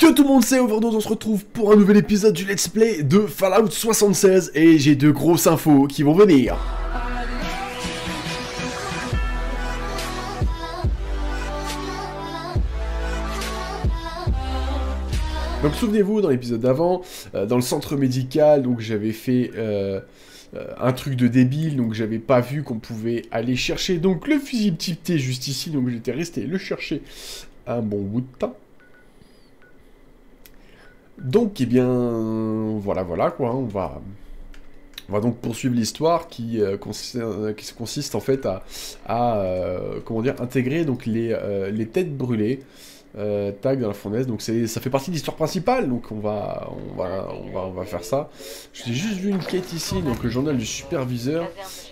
Yo tout le monde, c'est Overdose, on se retrouve pour un nouvel épisode du Let's Play de Fallout 76 et j'ai deux grosses infos qui vont venir. Donc souvenez-vous, dans l'épisode d'avant, euh, dans le centre médical, donc j'avais fait euh, euh, un truc de débile, donc j'avais pas vu qu'on pouvait aller chercher donc le fusil type T juste ici, donc j'étais resté le chercher un bon bout de temps. Donc, eh bien, voilà, voilà, quoi, on va... On va donc poursuivre l'histoire qui, consiste, qui consiste en fait à, à comment dire, intégrer donc les, les têtes brûlées euh, tag dans la fournaise. Donc ça fait partie de l'histoire principale, donc on va, on va, on va, on va faire ça. J'ai juste vu une quête ici, donc le journal du superviseur.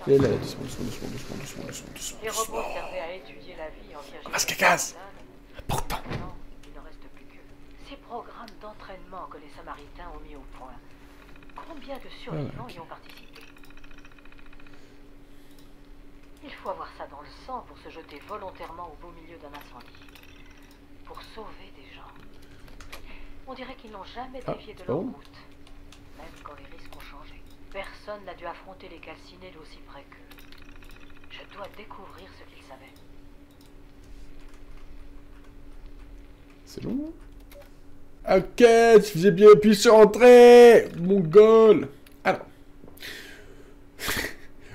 Et là, doucement, doucement, doucement, doucement, doucement, doucement, doucement. Les robots servaient à étudier la vie en Virginie. Parce qu'elle casse Important Non, il n'en reste plus que ces programmes que les Samaritains ont mis au point. Combien de survivants y ont participé Il faut avoir ça dans le sang pour se jeter volontairement au beau milieu d'un incendie. Pour sauver des gens. On dirait qu'ils n'ont jamais Ah, dévié de leur route. Même quand les risques ont changé. Personne n'a dû affronter les calcinés d'aussi près qu'eux. Je dois découvrir ce qu'ils savaient. C'est long Ok, j'ai bien appuyé sur Mon goal Alors.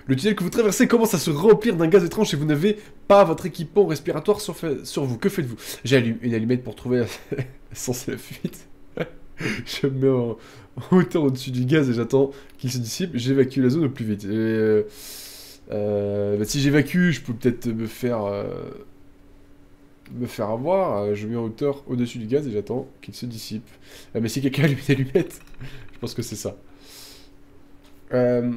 Le tunnel que vous traversez commence à se remplir d'un gaz étrange et vous n'avez pas votre équipement respiratoire sur, sur vous. Que faites-vous? J'allume une allumette pour trouver la... la fuite. Je me mets en, en hauteur au-dessus du gaz et j'attends qu'il se dissipe. J'évacue la zone au plus vite. Et, euh, euh, bah, si j'évacue, je peux peut-être me faire... euh, me faire avoir, euh, je me mets en hauteur au-dessus du gaz et j'attends qu'il se dissipe. Ah, mais si quelqu'un allume allumette, je pense que c'est ça. Euh,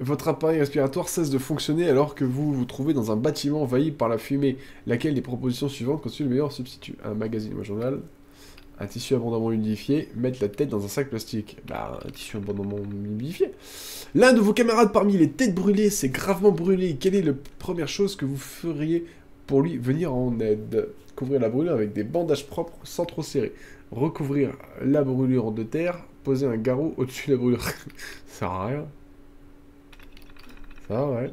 votre appareil respiratoire cesse de fonctionner alors que vous vous trouvez dans un bâtiment envahi par la fumée. Laquelle des propositions suivantes constitue le meilleur substitut? Un magazine ou un journal? Un tissu abondamment humidifié, mettre la tête dans un sac plastique. Bah, un tissu abondamment humidifié. L'un de vos camarades parmi les têtes brûlées s'est gravement brûlé. Quelle est la première chose que vous feriez pour lui venir en aide. Couvrir la brûlure avec des bandages propres sans trop serrer. Recouvrir la brûlure de terre. Poser un garrot au-dessus de la brûlure. Ça sert à rien. Ça, ouais.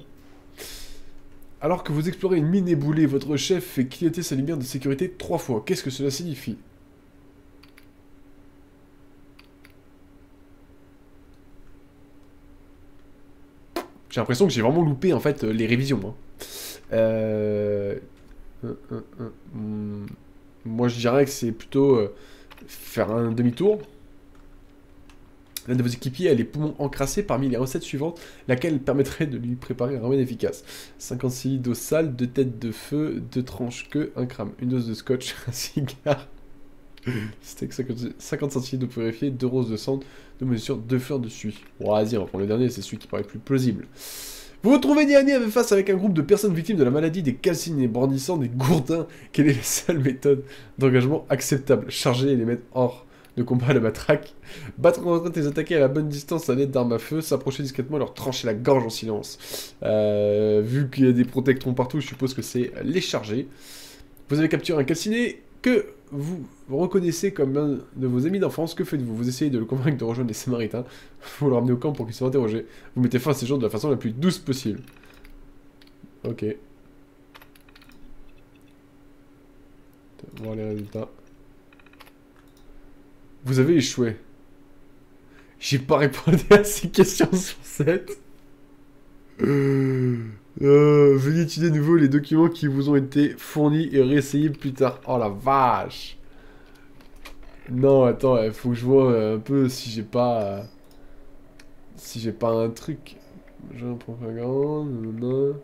Alors que vous explorez une mine éboulée, votre chef fait clignoter sa lumière de sécurité trois fois. Qu'est-ce que cela signifie? J'ai l'impression que j'ai vraiment loupé en fait les révisions. Euh... euh, euh, hmm. Moi je dirais que c'est plutôt faire un demi-tour. L'un de vos équipiers a les poumons encrassés parmi les recettes suivantes, laquelle permettrait de lui préparer un remède efficace. 56 litres d'eau sale, 2 têtes de feu, 2 tranches queue, 1 crame, une dose de scotch, un cigare, steak 50, 50 centilitres d'eau purifiée, 2 roses de cendre, 2 mesures, 2 fleurs de suie. Bon, vas-y, on va prendre le dernier, c'est celui qui paraît le plus plausible. Vous vous trouvez dernier face avec un groupe de personnes victimes de la maladie des calcines brandissant des gourdins. Quelle est la seule méthode d'engagement acceptable? Charger et les mettre hors de combat à la matraque. Battre en retraite les attaquer à la bonne distance à l'aide d'armes à feu. S'approcher discrètement et leur trancher la gorge en silence. Euh, vu qu'il y a des protectrons partout, je suppose que c'est les charger. Vous avez capturé un calciné que vous reconnaissez comme un de vos amis d'enfance. Que faites-vous? Vous essayez de le convaincre de rejoindre les Samaritains. Vous le ramenez au camp pour qu'il soit interrogé. Vous mettez fin à ces gens de la façon la plus douce possible. Ok. Voir les résultats. Vous avez échoué. J'ai pas répondu à ces questions sur 7. Euh, veuillez étudier de nouveau les documents qui vous ont été fournis et réessayer plus tard. Oh la vache Non, attends, il faut que je vois euh, un peu si j'ai pas... euh, si j'ai pas un truc. J'ai un propagande.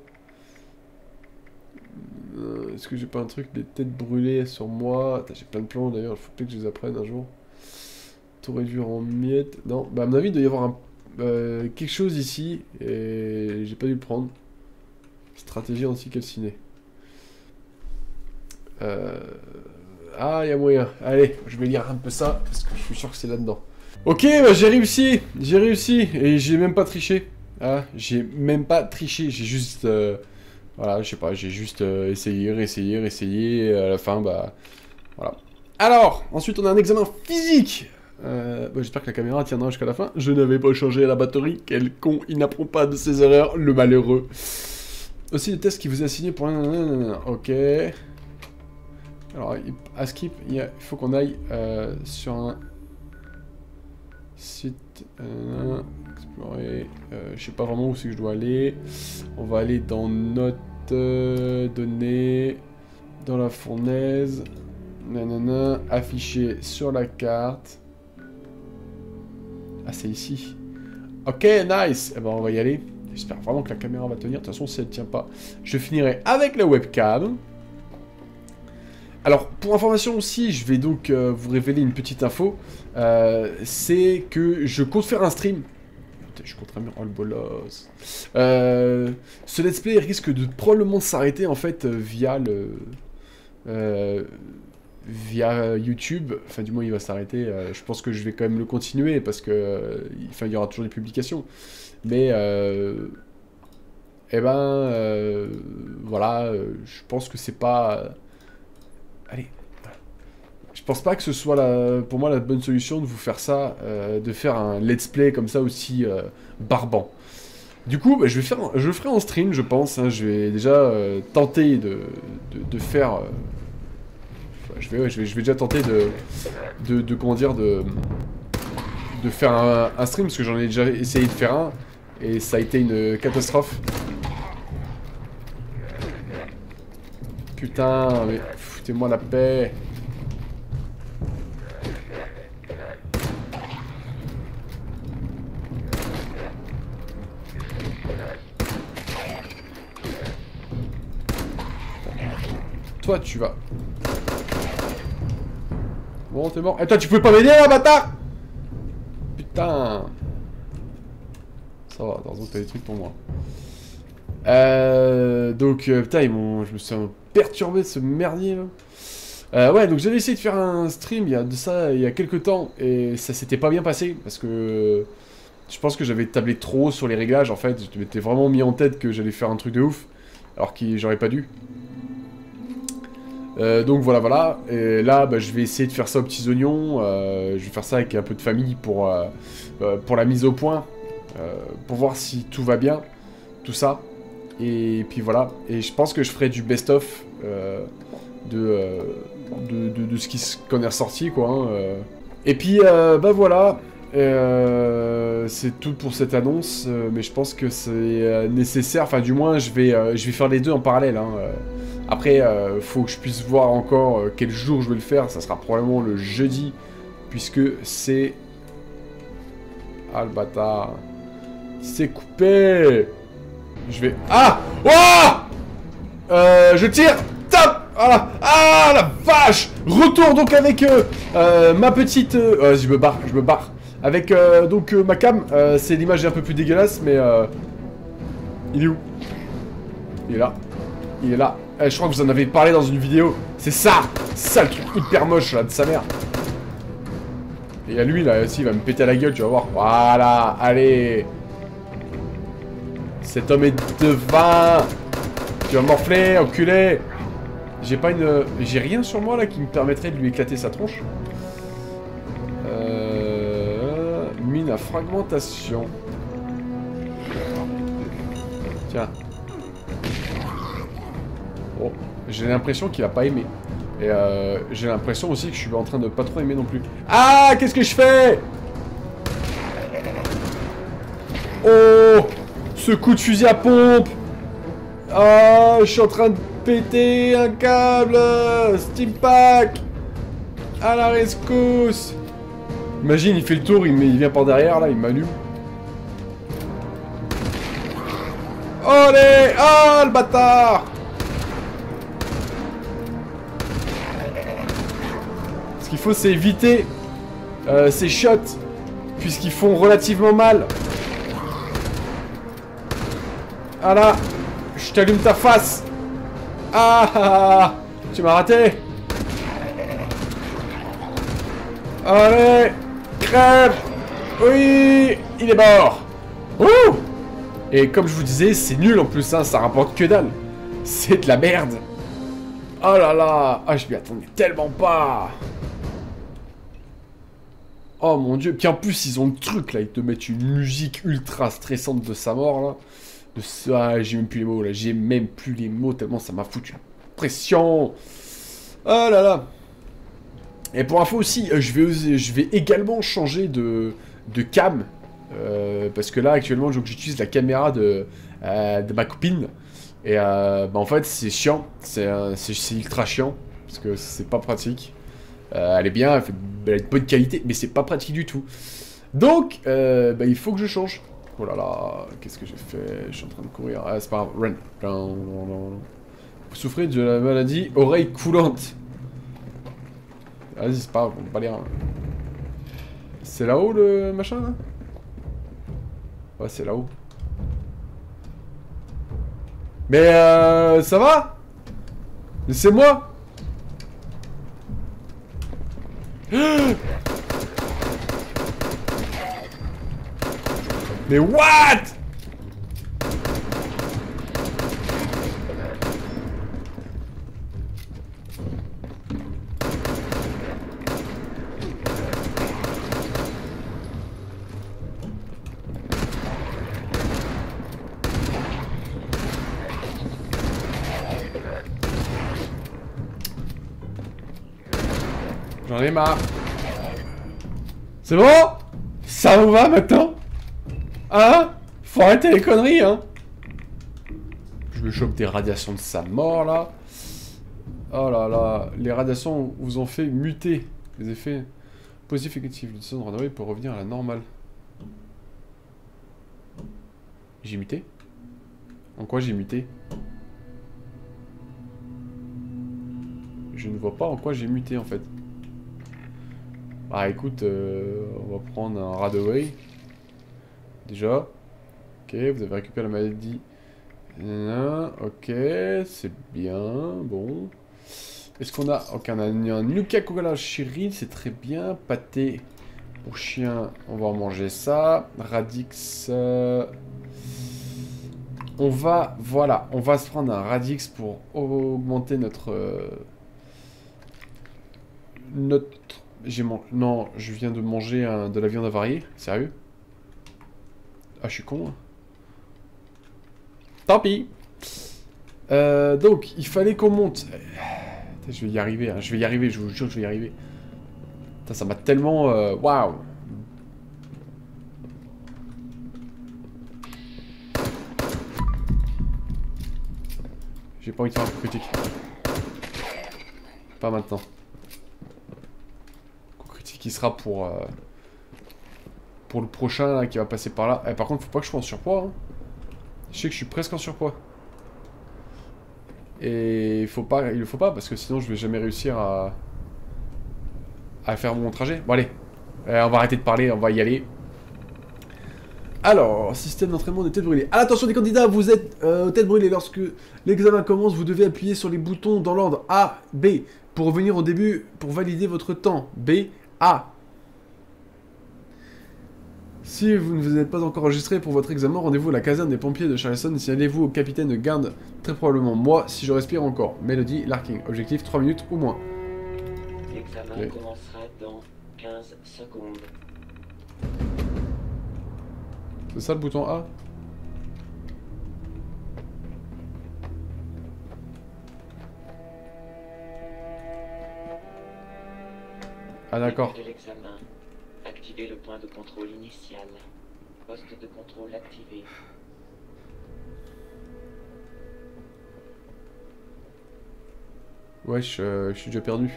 Euh, Est-ce que j'ai pas un truc des têtes brûlées sur moi? J'ai plein de plans d'ailleurs, il faut peut-être que je les apprenne un jour. Tout réduire en miettes. Non, bah à mon avis, il doit y avoir un, euh, quelque chose ici et j'ai pas dû le prendre. Stratégie anti-calcinée. Euh... Ah, il y a moyen. Allez, je vais lire un peu ça parce que je suis sûr que c'est là-dedans. Ok, bah j'ai réussi, j'ai réussi et j'ai même pas triché. Ah, j'ai même pas triché, j'ai juste, euh, voilà, je sais pas, j'ai juste euh, essayé, réessayé, réessayé, et à la fin, bah, voilà. Alors, ensuite on a un examen physique. Bah, J'espère que la caméra tiendra jusqu'à la fin. Je n'avais pas changé la batterie. Quel con, il n'apprend pas de ses erreurs, le malheureux. Aussi, le test qui vous est assigné pour... Ok. Alors, à skip, il faut qu'on aille euh, sur un site... Euh, explorer... Euh, je sais pas vraiment où c'est que je dois aller. On va aller dans notes, données, dans la fournaise... Nanana, affiché sur la carte. Ah, c'est ici. Ok, nice. Eh ben, on va y aller. J'espère vraiment que la caméra va tenir. De toute façon, si elle ne tient pas, je finirai avec la webcam. Alors, pour information aussi, je vais donc euh, vous révéler une petite info. Euh, c'est que je compte faire un stream. Putain, je compte faire oh le bolos. Euh, ce let's play risque de probablement s'arrêter en fait via le via YouTube, enfin du moins il va s'arrêter, je pense que je vais quand même le continuer parce que il y aura toujours des publications. Mais euh, eh ben voilà, je pense que c'est pas allez je pense pas que ce soit la, pour moi la bonne solution de vous faire ça, de faire un let's play comme ça aussi barbant. Du coup, bah, je, vais faire, je le ferai en stream, je pense. Hein. je vais déjà tenter de, de, de faire je vais, je vais, je vais déjà tenter de, de, comment dire, de, de faire un, stream, parce que j'en ai déjà essayé de faire un, et ça a été une catastrophe. Putain, mais foutez-moi la paix. Toi, tu vas Bon, t'es mort. Et eh, toi, tu pouvais pas m'aider là, bâtard Putain. Ça va, dans t'as des trucs pour moi. Euh, donc, euh, putain, ils. Je me suis perturbé de ce merdier, là. Euh, ouais, donc j'avais essayé de faire un stream il y a de ça, il y a quelques temps, et ça s'était pas bien passé, parce que... Je pense que j'avais tablé trop sur les réglages, en fait. Je m'étais vraiment mis en tête que j'allais faire un truc de ouf, alors que j'aurais pas dû. Euh, donc voilà, voilà. Et là, bah, je vais essayer de faire ça aux petits oignons. Je vais faire ça avec un peu de famille pour, pour la mise au point. Pour voir si tout va bien. Tout ça. Et puis voilà. Et je pense que je ferai du best-of de, de, ce qui qu'on est ressorti, quoi. Hein, et puis, bah voilà. c'est tout pour cette annonce, mais je pense que c'est nécessaire. Enfin, du moins, je vais, je vais faire les deux en parallèle. Hein, après, euh, faut que je puisse voir encore euh, quel jour je vais le faire. Ça sera probablement le jeudi, puisque c'est... Ah, le bâtard. C'est coupé Je vais... Ah Oh euh, Je tire Top ah, ah, la vache Retour donc avec euh, ma petite... Euh, je me barre, je me barre. Avec donc ma cam, c'est l'image un peu plus dégueulasse, mais... il est où? Il est là. Il est là. Eh, je crois que vous en avez parlé dans une vidéo. C'est ça Ça le truc hyper moche là de sa mère. Et à lui là aussi il va me péter la gueule, tu vas voir. Voilà, allez Cet homme est devant Tu vas morfler, enculé J'ai pas une... J'ai rien sur moi là qui me permettrait de lui éclater sa tronche. Euh... Mine à fragmentation. Tiens. J'ai l'impression qu'il a pas aimé. Et euh, j'ai l'impression aussi que je suis en train de pas trop aimer non plus. Ah Qu'est-ce que je fais? Oh Ce coup de fusil à pompe Ah Je suis en train de péter un câble Steam Pack À la rescousse Imagine, il fait le tour, il, vient par derrière, là, il m'allume. Allez Ah, le bâtard qu'il faut, c'est éviter euh, ces shots, puisqu'ils font relativement mal. Ah là Je t'allume ta face ah, ah, ah, Tu m'as raté Allez Crève Oui Il est mort Ouh Et comme je vous disais, c'est nul en plus, hein, ça rapporte que dalle. C'est de la merde Oh là là Ah, je m'y attendais tellement pas Oh mon dieu. Puis en plus, ils ont le truc là. Ils te mettent une musique ultra stressante de sa mort là. De ça, j'ai même plus les mots là. J'ai même plus les mots tellement ça m'a foutu la pression. Oh là là. Et pour info aussi, euh, je vais, je vais également changer de, cam. euh, parce que là, actuellement, j'utilise la caméra de, euh, ma copine. Et bah, en fait, c'est chiant. C'est ultra chiant. Parce que c'est pas pratique. Elle est bien, elle, fait, de bonne qualité, mais c'est pas pratique du tout. Donc, bah, il faut que je change. Oh là là, qu'est-ce que j'ai fait? Je suis en train de courir. Ah, c'est pas grave. Run. Vous souffrez de la maladie oreille coulante. Vas-y, c'est pas grave, on va pas lire. C'est là-haut le machin Ouais, c'est là-haut. Mais euh, ça va? Laissez-moi Mais what? J'en ai marre. C'est bon? Ça vous va maintenant? Hein Faut arrêter les conneries, hein Je me chope des radiations de sa mort, là. Oh là là, les radiations vous ont fait muter. Les effets positifs et négatifs. Le son de pour revenir à la normale. J'ai muté? En quoi j'ai muté? Je ne vois pas en quoi j'ai muté, en fait. Bah écoute, euh, on va prendre un Radaway. Déjà. Ok, vous avez récupéré la maladie. Ok, c'est bien, bon. Est-ce qu'on a... Ok, on a un Nuka Chiril, c'est très bien. Pâté au chien, on va en manger ça. Radix... euh, On va... Voilà, on va se prendre un Radix pour augmenter notre... euh, Notre... J'ai. Non, je viens de manger de la viande avariée. Sérieux? Ah, je suis con. hein. Tant pis. Euh, donc, il fallait qu'on monte. Putain, Je vais y arriver, hein, je vais y arriver, je vous jure, je vais y arriver. Ça m'a tellement... euh, Waouh J'ai pas envie de faire un coup critique. Pas maintenant. Coup critique qui sera pour... euh, Pour le prochain qui va passer par là. Eh, par contre, faut pas que je sois en surpoids. hein. Je sais que je suis presque en surpoids. Et faut pas, il le faut pas parce que sinon je vais jamais réussir à faire mon trajet. Bon allez, Euh, on va arrêter de parler, on va y aller. Alors, système d'entraînement des têtes brûlées. À l'attention des candidats, vous êtes euh, têtes brûlées. Lorsque l'examen commence, vous devez appuyer sur les boutons dans l'ordre A, B. Pour revenir au début, pour valider votre temps. B, A. Si vous ne vous êtes pas encore enregistré pour votre examen, rendez-vous à la caserne des pompiers de Charleston. Signalez-vous au capitaine de garde, très probablement moi, si je respire encore. Mélodie, Larking. Objectif 3 minutes ou moins. L'examen commencera dans 15 secondes. C'est ça le bouton A? Ah d'accord. Activez le point de contrôle initial. Poste de contrôle activé. Wesh, euh, je suis déjà perdu.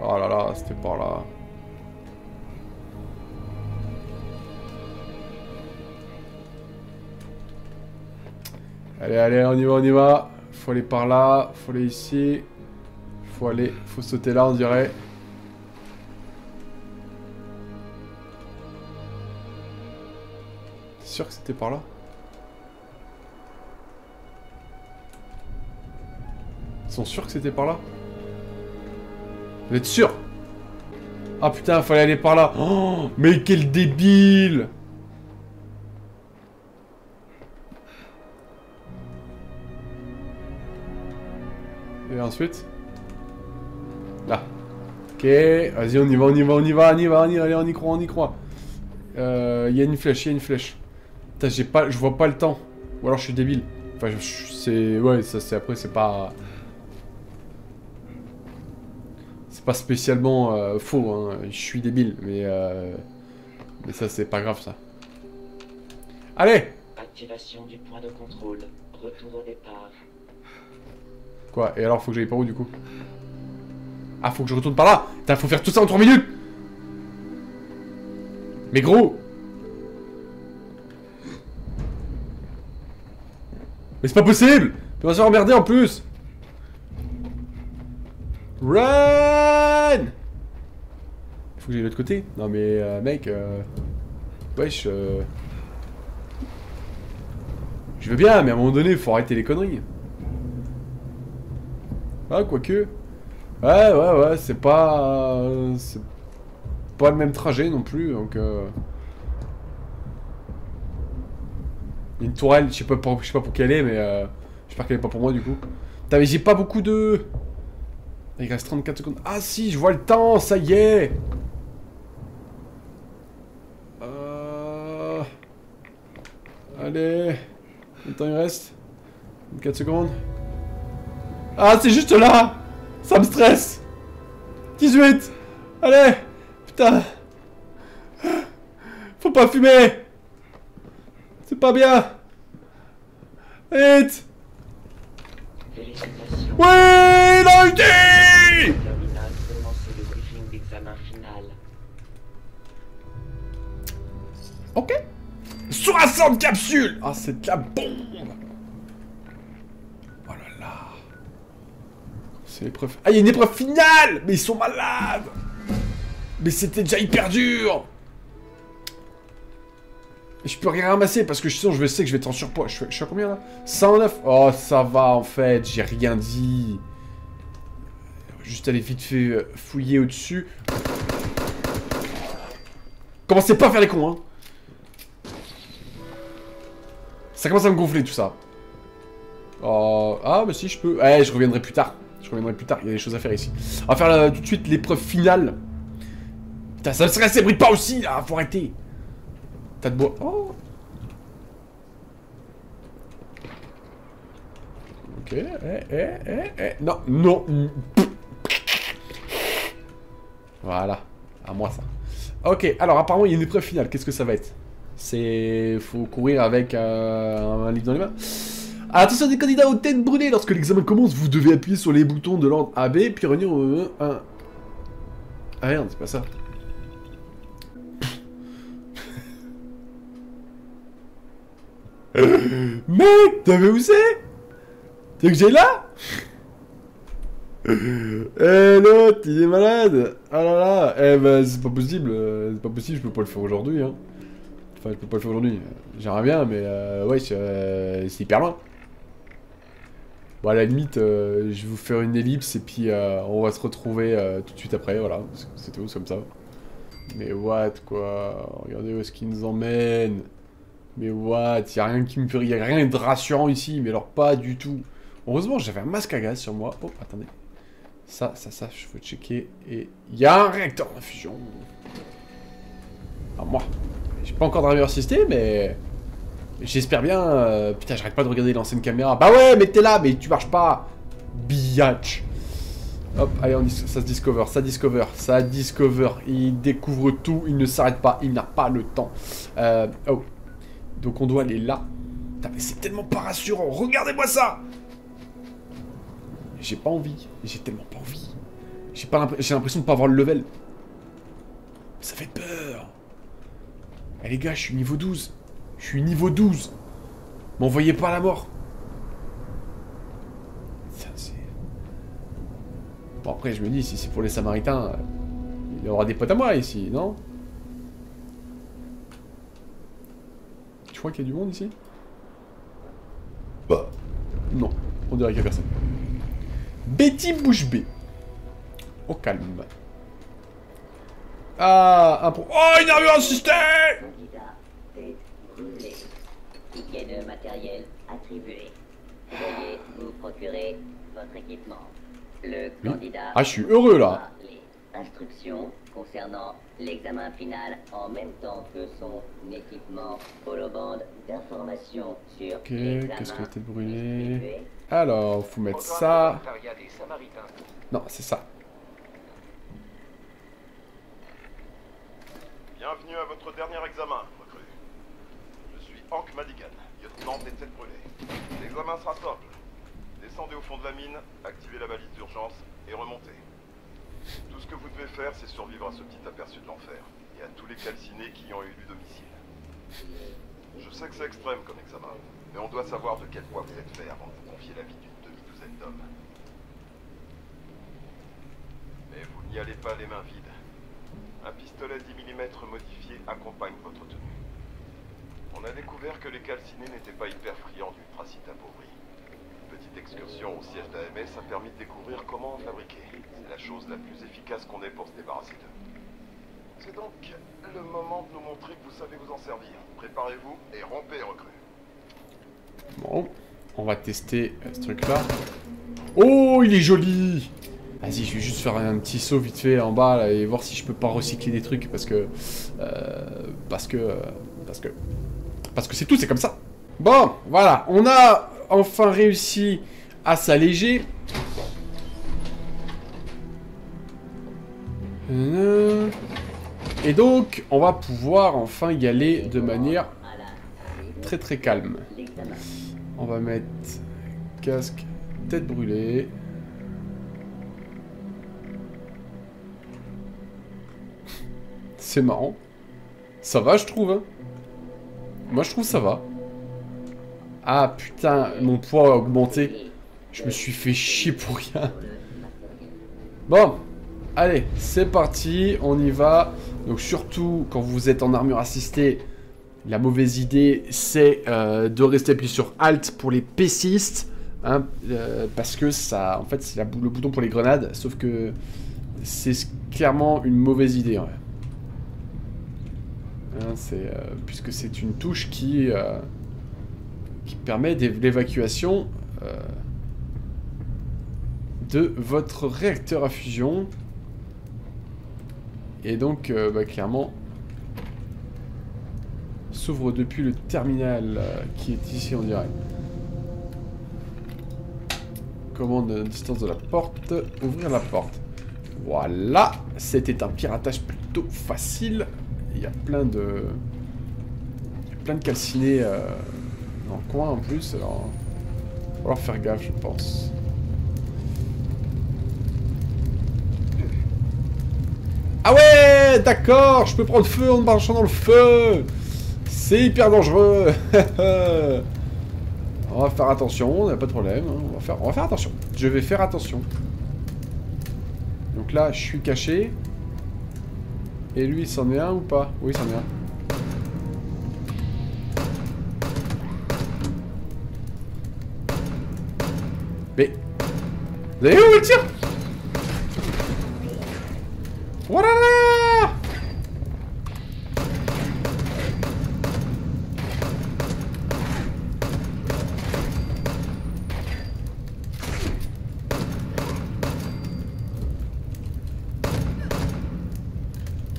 Oh là là, c'était par là. Allez, allez, on y va, on y va. Faut aller par là, faut aller ici. Faut aller, faut sauter là, on dirait. Sûr que c'était par là Ils sont sûrs que c'était par là Vous êtes sûr? Ah putain, fallait aller par là. Oh, mais quel débile Et ensuite? Là. Ok, vas-y, on y va, on y va, on y va, on y va, on y va, allez, on y croit, on y croit. Euh, Il y a une flèche, il y a une flèche. Putain, j'ai pas, je vois pas le temps. Ou alors je suis débile. Enfin, c'est, ouais, ça c'est après, c'est pas, c'est pas spécialement euh, faux. Hein. Je suis débile, mais euh... mais ça c'est pas grave ça. Allez, Activation du point de contrôle. Retour au départ. quoi? Et alors, faut que j'aille par où du coup? Ah, faut que je retourne par là. Putain, faut faire tout ça en 3 minutes. Mais gros Mais c'est pas possible! On va se faire emmerder en plus! Run! Faut que j'aille de l'autre côté. Non mais euh, mec, euh... Wesh, euh... Je veux bien, mais à un moment donné, faut arrêter les conneries. Ah, quoique... Ouais, ouais, ouais, c'est pas... euh, C'est pas le même trajet non plus, donc... Euh... Il y a une tourelle, je sais pas pour, je sais pas pour quelle est, mais euh, j'espère qu'elle est pas pour moi du coup. Putain, mais j'ai pas beaucoup de... Il reste 34 secondes. Ah si, je vois le temps, ça y est. Euh... Allez... Combien de temps il reste. 24 secondes. Ah, c'est juste là. Ça me stresse. 18 Allez. Putain. Faut pas fumer c'est pas bien. Félicitations. Oui final. Ok. 60 capsules. Ah, c'est de la bombe. Oh là là. C'est l'épreuve... Ah, il y a une épreuve finale. Mais ils sont malades. Mais c'était déjà hyper dur Je peux rien ramasser parce que sinon je sais que je vais être en surpoids. Je suis, à combien là? 109 Oh, ça va en fait, j'ai rien dit. Juste aller vite fait euh, fouiller au-dessus. Commencez pas à faire les cons, hein Ça commence à me gonfler tout ça. Oh, ah, bah si, je peux. Ouais, je reviendrai plus tard. Je reviendrai plus tard, il y a des choses à faire ici. On va faire là, tout de suite l'épreuve finale. Putain, ça serait assez brille pas aussi, là, faut arrêter. Tas de bois. Oh Ok, eh, eh, eh, eh. Non, non. Voilà. À moi ça. Ok, alors apparemment il y a une épreuve finale. Qu'est-ce que ça va être? C'est... Faut courir avec euh, un livre dans les mains. Attention des candidats aux têtes brûlées. Lorsque l'examen commence, vous devez appuyer sur les boutons de l'ordre AB, puis revenir au... un... Ah merde, c'est pas ça. Mec, t'as vu où c'est? Veux que j'aille là? Eh l'autre, il est malade Ah là là Eh ben, c'est pas possible, euh, c'est pas possible, je peux pas le faire aujourd'hui, hein. Enfin, je peux pas le faire aujourd'hui. J'aimerais bien, mais euh, ouais, c'est euh, hyper loin. Bon, à la limite, euh, je vais vous faire une ellipse et puis on va se retrouver tout de suite après, voilà. C'est tout, comme ça. Mais what, quoi Regardez où est-ce qu'il nous emmène mais what y a rien qui me fait... Y a rien de rassurant ici, mais alors pas du tout. Heureusement, j'avais un masque à gaz sur moi. Oh, attendez. Ça, ça, ça, je veux checker. Et il y a un réacteur d'infusion. Ah, moi. J'ai pas encore driver assisté, mais... J'espère bien... euh, Putain, j'arrête pas de regarder l'ancienne caméra. Bah ouais, mais t'es là, mais tu marches pas. Biatch. Hop, allez, on ça se discover, ça discover, ça discover. Il découvre tout, il ne s'arrête pas, il n'a pas le temps. Euh, oh. Donc on doit aller là. Mais c'est tellement pas rassurant. Regardez-moi ça J'ai pas envie. J'ai tellement pas envie. J'ai l'impression de pas avoir le level. Ça fait peur. Eh les gars, je suis niveau 12. Je suis niveau 12. M'envoyez pas à la mort. Ça, c'est... Bon, après, je me dis, si c'est pour les Samaritains, il y aura des potes à moi ici, non Tu crois qu'il y a du monde ici? Bah. Non, on dirait qu'il y a personne. Betty bouche bée. Au calme. Ah, un pro. Oh, il a eu assisté Candidat, tête brûlée. Ticket de matériel attribué. Veuillez vous procurer votre équipement. Le candidat. Ah, je suis heureux là. les instructions concernant l'examen final en même temps que son équipement holobande d'information sur Ok, l'examen qu'est-ce que t'es brûlé. Alors, faut mettre ça. Non, c'est ça. Bienvenue à votre dernier examen, recrue. Je suis Hank Madigan, lieutenant des têtes brûlées. L'examen sera simple. Descendez au fond de la mine, activez la balise d'urgence et remontez. Tout ce que vous devez faire, c'est survivre à ce petit aperçu de l'enfer et à tous les calcinés qui y ont eu du domicile. Je sais que c'est extrême comme examen, mais on doit savoir de quel poids vous êtes fait avant de vous confier la vie d'une demi-douzaine d'hommes. Mais vous n'y allez pas les mains vides. Un pistolet 10 mm modifié accompagne votre tenue. On a découvert que les calcinés n'étaient pas hyper friands d'ultracite appauvri. Petite excursion au siège d'AMS a permis de découvrir comment en fabriquer. C'est la chose la plus efficace qu'on ait pour se débarrasser d'eux. C'est donc le moment de nous montrer que vous savez vous en servir. Préparez-vous et rompez, recrues. Bon, on va tester euh, ce truc-là. Oh, il est joli Vas-y, je vais juste faire un petit saut vite fait en bas là, et voir si je peux pas recycler des trucs parce que... euh, parce que... euh, parce que... Parce que c'est tout, c'est comme ça. Bon, voilà, on a enfin réussi à s'alléger. Euh, Et donc, on va pouvoir enfin y aller de manière très très calme. On va mettre casque, tête brûlée. C'est marrant. Ça va, je trouve. hein. Moi, je trouve ça va. Ah putain, mon poids a augmenté. Je me suis fait chier pour rien. Bon, allez, c'est parti, on y va. Donc surtout, quand vous êtes en armure assistée, la mauvaise idée, c'est euh, de rester appuyé sur Alt pour les PCistes. hein, euh, parce que ça, en fait, c'est le bouton pour les grenades. Sauf que c'est clairement une mauvaise idée. Hein, euh, puisque c'est une touche qui, qui permet l'évacuation euh, de votre réacteur à fusion. Et donc, euh, bah, clairement, s'ouvre depuis le terminal euh, qui est ici en direct. Commande à distance de la porte, ouvrir la porte. Voilà, c'était un piratage plutôt facile. Il y a plein de... plein de calcinés dans le coin en plus, alors... Il va faire gaffe, je pense. Ah ouais, d'accord, je peux prendre feu en marchant dans le feu. C'est hyper dangereux. on va faire attention, on n'a pas de problème. hein, On va, faire, on va faire attention. Je vais faire attention. Donc là, je suis caché. Et lui, c'en est un ou pas? Oui, c'en est un. Vous allez où le tir Voilà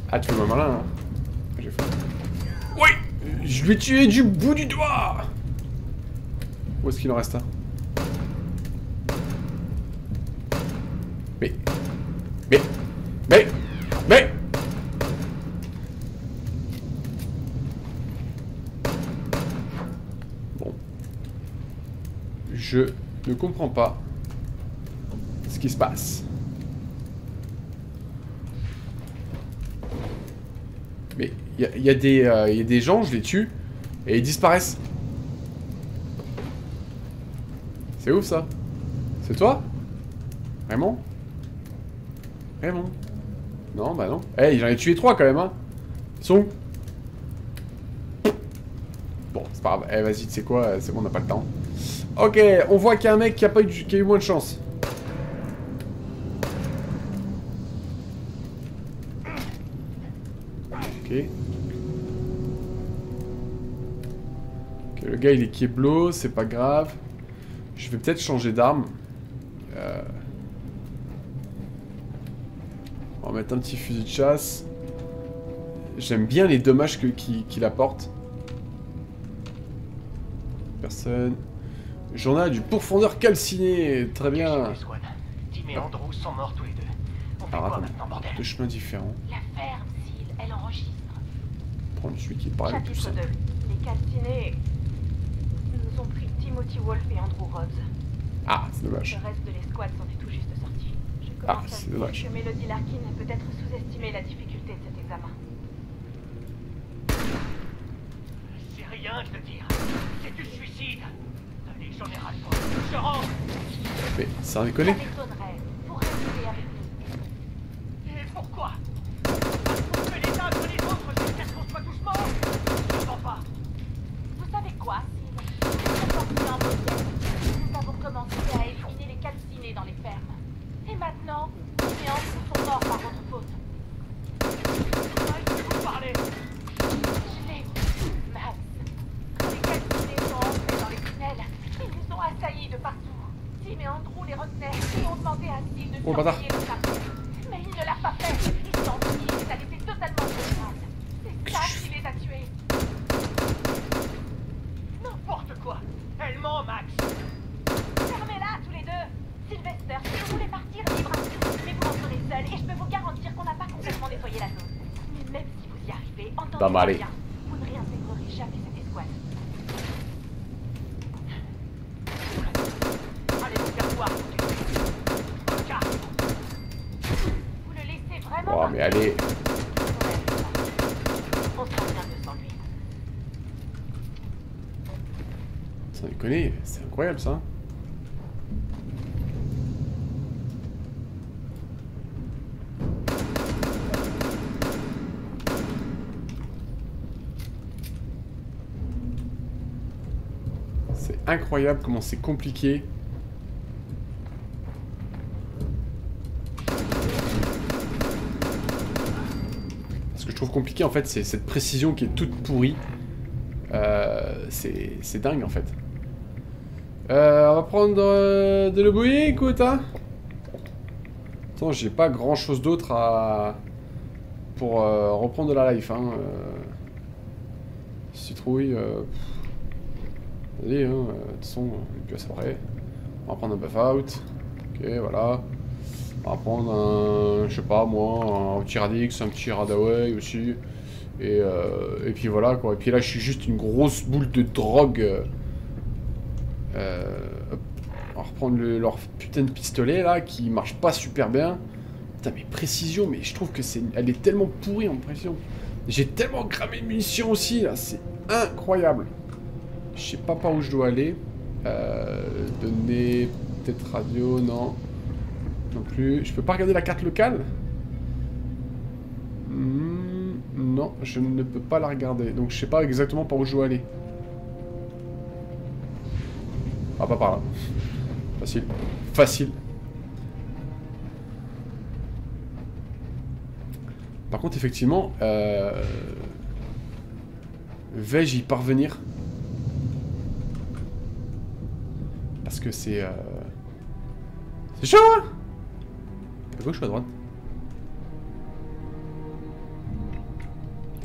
Ah, tu fais le malin, hein? Oui Je lui ai tué du bout du doigt Où est-ce qu'il en reste un? Mais... Mais... Mais... Bon. Je ne comprends pas ce qui se passe. Mais il y, a- des, euh, gens, je les tue, et ils disparaissent. C'est ouf ça. C'est toi? Vraiment Vraiment Non, bah non. Eh, j'en ai tué trois quand même, hein. Ils sont où? Bon, c'est pas grave. Eh, vas-y, tu sais quoi, euh, c'est bon, on n'a pas le temps. Ok, on voit qu'il y a un mec qui a, pas eu, qui a eu moins de chance. Ok. Ok, le gars il est Keblo, c'est pas grave. Je vais peut-être changer d'arme. Euh, On va mettre un petit fusil de chasse. J'aime bien les dommages qu'il apporte. Personne. Journal du pourfendeur calciné. Très bien. Swan. Tim et Andrew sont morts tous les deux. On fait Alors quoi attends, maintenant, bordel deux chemins différents. La ferme, elle enregistre. Prendre celui qui parle tout Chapitre ça. 2. Les calcinés nous ont pris Timothy Wolf et Andrew Rhodes. Ah, c'est dommage. Le reste de l'escouade s'en est tout juste sorti. Je Ah, commence à dommage. que Melody Larkin a peut-être sous-estimé la difficulté de cet examen. C'est rien dire. C'est du suicide. Allez, j'en ai ras le bol. Je rentre. Mais ça avec nous. Et pourquoi Pour que uns après les autres jusqu'à ce qu'on soit morts Je comprends pas. Vous savez quoi, Nous avons commencé à éliminer les calcinés dans les fermes. Et maintenant, les Andrew sont morts par votre faute. Arrêtez de vous parler. Je l'ai vu, Max. Les calcinés sont entrés dans les tunnels. Ils nous ont assaillis de partout. Tim et Andrew les retenaient et ont demandé à Seal de Oh, bâtard. surveiller le quartier. Mais il ne l'a pas fait. Ils sont dit que ça l'était totalement génial. C'est ça qui les a tués. N'importe quoi. Elle ment, Max. Fermez-la tous les deux. Sylvester, si vous voulez partir libre à vous, mais vous rentrerez seul et je peux vous garantir qu'on n'a pas complètement nettoyé la zone. Mais même si vous y arrivez, Bah, entendez-moi bah, allez. bien, vous ne réintégrerez jamais cette escouade. Allez vous faire voir. Regarde. Vous le laissez vraiment Oh, mais allez. Sans déconner, c'est incroyable ça. C'est incroyable comment c'est compliqué. Trouve compliqué en fait, c'est cette précision qui est toute pourrie. Euh, c'est dingue en fait. Euh, on va prendre euh, de l'obouille, écoute, hein. Attends, j'ai pas grand chose d'autre à. pour euh, reprendre de la life, hein. Citrouille. Allez, hein, de toute façon, vrai. On va prendre un buff out. Ok, voilà. On va prendre un. je sais pas moi, un petit Radix, un petit Radaway aussi. Et, euh, et puis voilà quoi. Et puis là, je suis juste une grosse boule de drogue. euh, euh, on va reprendre le- leur putain de pistolet là qui marche pas super bien. Putain, mais précision, mais je trouve que c'est, elle est tellement pourrie en précision. J'ai tellement cramé de munitions aussi là, c'est incroyable. Je sais pas par où je dois aller. Euh, donner peut-être radio, non. Non plus. Je peux pas regarder la carte locale Hmm, Non, je ne peux pas la regarder. Donc je sais pas exactement par où je dois aller. Ah, pas par là. Facile. Facile. Par contre, effectivement, euh... vais-je y parvenir? Parce que c'est... euh, C'est chaud, hein? À gauche ou à droite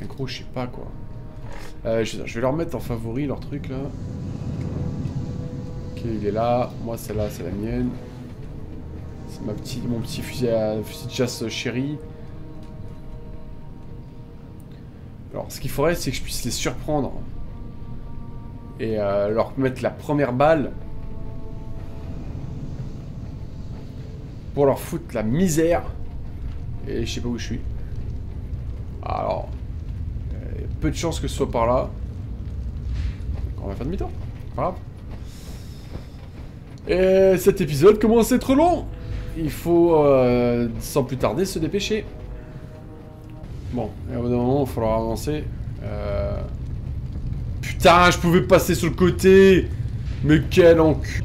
Un gros, je sais pas quoi. Euh, je, vais leur mettre en favori leur truc là. Ok, il est là. Moi, celle-là, c'est la mienne. C'est ma petit, mon petit fusil, à, fusil de chasse chéri. Alors, ce qu'il faudrait, c'est que je puisse les surprendre. Et euh, leur mettre la première balle. Pour leur foutre la misère. Et je sais pas où je suis. Alors, euh, peu de chances que ce soit par là. On va faire demi-tour. Pas. Et cet épisode commence à être long. Il faut, euh, sans plus tarder, se dépêcher. Bon, et au bout d'un moment, il falloir avancer. Euh... Putain, je pouvais passer sur le côté Mais quel encu...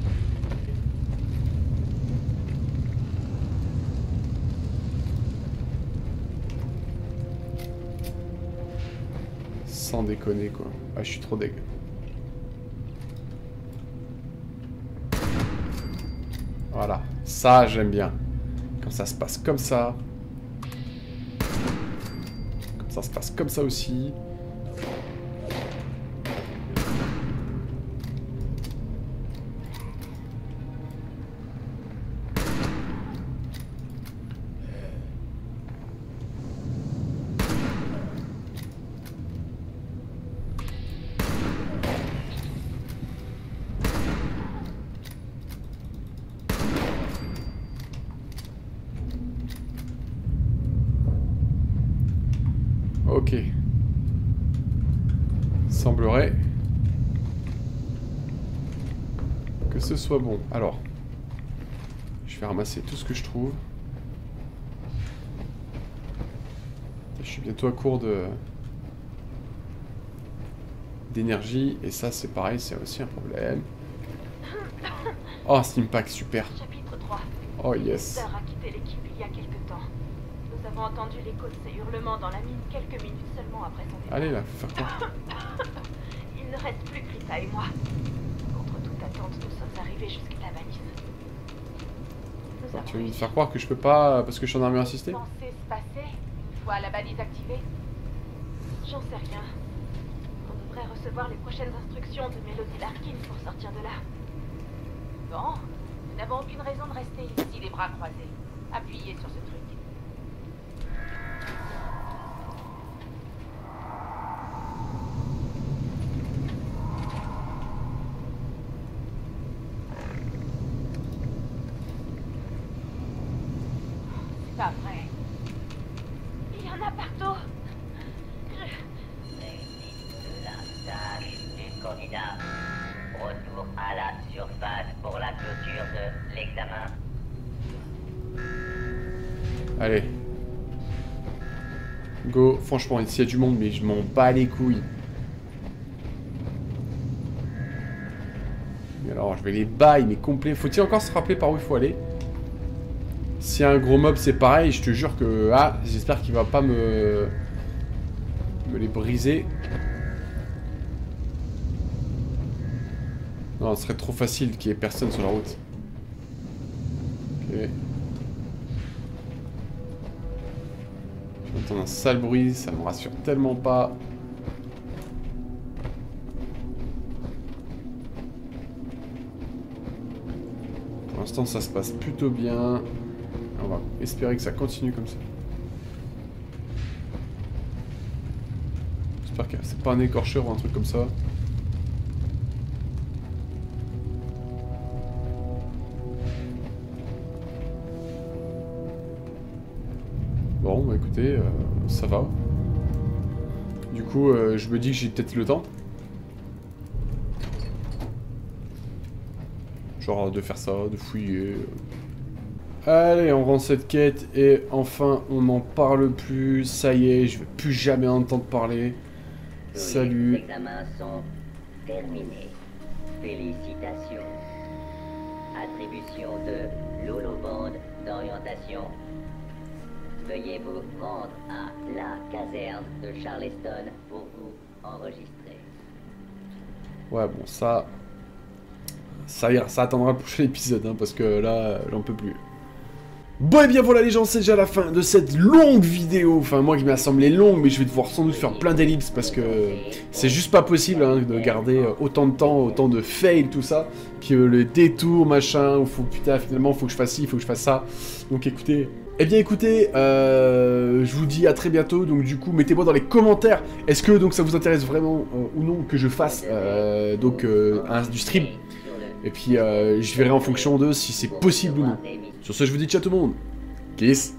déconner quoi. Ah je suis trop deg. Voilà, ça j'aime bien. Quand ça se passe comme ça. Comme ça se passe comme ça aussi. Soit bon. Alors, je vais ramasser tout ce que je trouve. Je suis bientôt à court de d'énergie et ça c'est pareil, c'est aussi un problème. Oh, Steampack, super. Chapitre 3. Oh yes. A quitté l'équipe il y a quelque temps. Nous avons entendu l'écho de ses hurlements dans la mine quelques minutes seulement après son départ. Allez là, faut faire quoi? Il ne reste plus que Rita et moi. Nous sommes arrivés jusqu'à la balise. Avons Tu veux me faire croire que je peux pas parce que je suis en armure assistée pensé se passer une fois la balise activée J'en sais rien. On devrait recevoir les prochaines instructions de Mélodie Larkin pour sortir de là. Bon, nous n'avons aucune raison de rester ici les bras croisés, appuyés sur ce truc. Franchement, ici il y a du monde, mais je m'en bats les couilles. Et alors, je vais les bailler, mais complet. Faut-il encore se rappeler par où il faut aller? Si un gros mob, c'est pareil. Je te jure que... Ah, j'espère qu'il va pas me... Me les briser. Non, ce serait trop facile qu'il y ait personne sur la route. Ok. Un sale bruit, ça me rassure tellement pas. Pour l'instant, ça se passe plutôt bien. On va espérer que ça continue comme ça. J'espère que c'est pas un écorcheur ou un truc comme ça. Ça va. Du coup, euh, je me dis que j'ai peut-être le temps. Genre de faire ça, de fouiller. Allez, on rend cette quête et enfin on n'en parle plus. Ça y est, je vais plus jamais entendre parler. Salut. Les examens sont terminés. Félicitations. Attribution de l'holobande d'orientation. Veuillez vous rendre à la caserne de Charleston pour vous enregistrer. Ouais, bon, ça. Ça ça attendra le prochain épisode, hein, parce que là, j'en peux plus. Bon, et bien voilà, les gens, c'est déjà la fin de cette longue vidéo. Enfin, moi qui m'a semblé longue, mais je vais devoir sans doute faire plein d'ellipses, parce que c'est juste pas possible hein, de garder autant de temps, autant de fail, tout ça. Puis le détour, machin, où faut, putain, finalement, faut que je fasse ci, faut que je fasse ça. Donc écoutez. Eh bien écoutez, euh, je vous dis à très bientôt, donc du coup mettez-moi dans les commentaires, est-ce que donc ça vous intéresse vraiment euh, ou non que je fasse euh, donc un, du stream? Et puis je verrai en fonction de si c'est possible ou non. Sur ce je vous dis ciao tout le monde, kiss